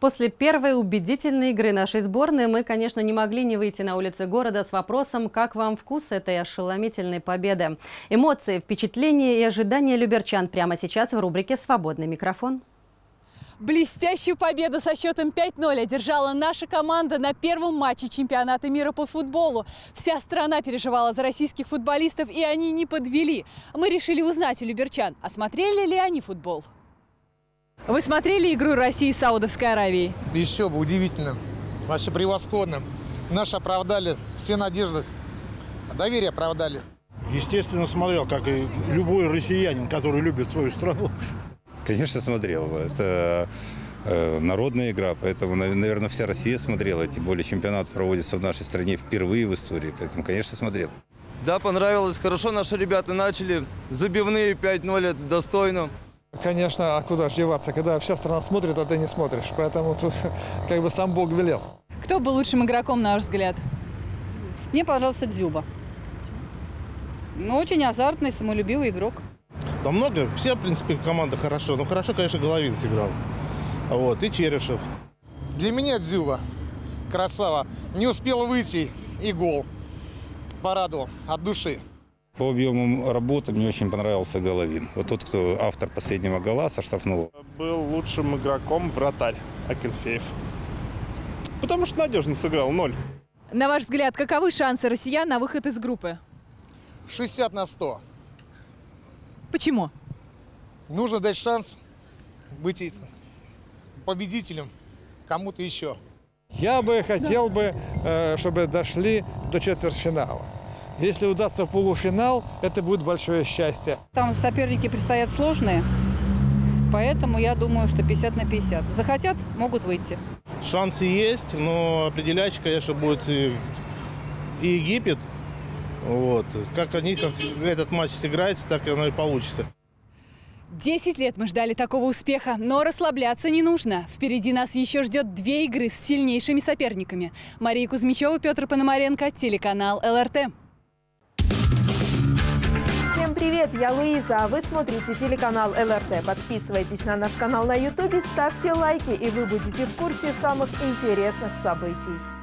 После первой убедительной игры нашей сборной мы, конечно, не могли не выйти на улицы города с вопросом, как вам вкус этой ошеломительной победы. Эмоции, впечатления и ожидания люберчан прямо сейчас в рубрике «Свободный микрофон». Блестящую победу со счетом 5-0 одержала наша команда на первом матче чемпионата мира по футболу. Вся страна переживала за российских футболистов, и они не подвели. Мы решили узнать у люберчан, а смотрели ли они футбол. Вы смотрели игру России с Саудовской Аравией? Еще бы, удивительно. Вообще превосходно. Наши оправдали все надежды. Доверие оправдали. Естественно, смотрел, как и любой россиянин, который любит свою страну. Конечно, смотрел. Это э, народная игра, поэтому, наверное, вся Россия смотрела. Тем более чемпионат проводится в нашей стране впервые в истории, поэтому, конечно, смотрел. Да, понравилось. Хорошо наши ребята начали. Забивные 5-0, это достойно. Конечно, а куда же деваться, когда вся страна смотрит, а ты не смотришь. Поэтому тут как бы сам Бог велел. Кто был лучшим игроком, на ваш взгляд? Мне понравился Дзюба. Ну, очень азартный, самолюбивый игрок. Да много, все, в принципе, команда хорошо. Но хорошо, конечно, Головин сыграл. Вот, и Черешев. Для меня Дзюба. Красава. Не успел выйти и гол. Порадовал от души. По объему работы мне очень понравился Головин. Вот тот, кто автор последнего гола со штрафного. Был лучшим игроком вратарь Акинфеев. Потому что надежно сыграл, ноль. На ваш взгляд, каковы шансы россиян на выход из группы? 60 на 100. Почему? Нужно дать шанс быть победителем кому-то еще. Я бы хотел бы, э, чтобы дошли до четвертьфинала. Если удастся полуфинал, это будет большое счастье. Там соперники предстоят сложные, поэтому я думаю, что 50 на 50. Захотят, могут выйти. Шансы есть, но определяющий, конечно, будет и, и Египет. Вот. Как они, как этот матч сыграется, так и оно и получится. Десять лет мы ждали такого успеха, но расслабляться не нужно. Впереди нас еще ждет две игры с сильнейшими соперниками. Мария Кузьмичева, Петр Пономаренко, телеканал ЛРТ. Привет, я Луиза, а вы смотрите телеканал ЛРТ. Подписывайтесь на наш канал на YouTube, ставьте лайки, и вы будете в курсе самых интересных событий.